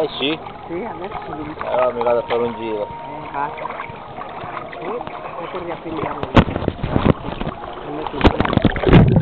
Eh sì, Sì, adesso devi allora mi vado a fare un giro. eh, infatti. E Poi adesso. Non è tutto.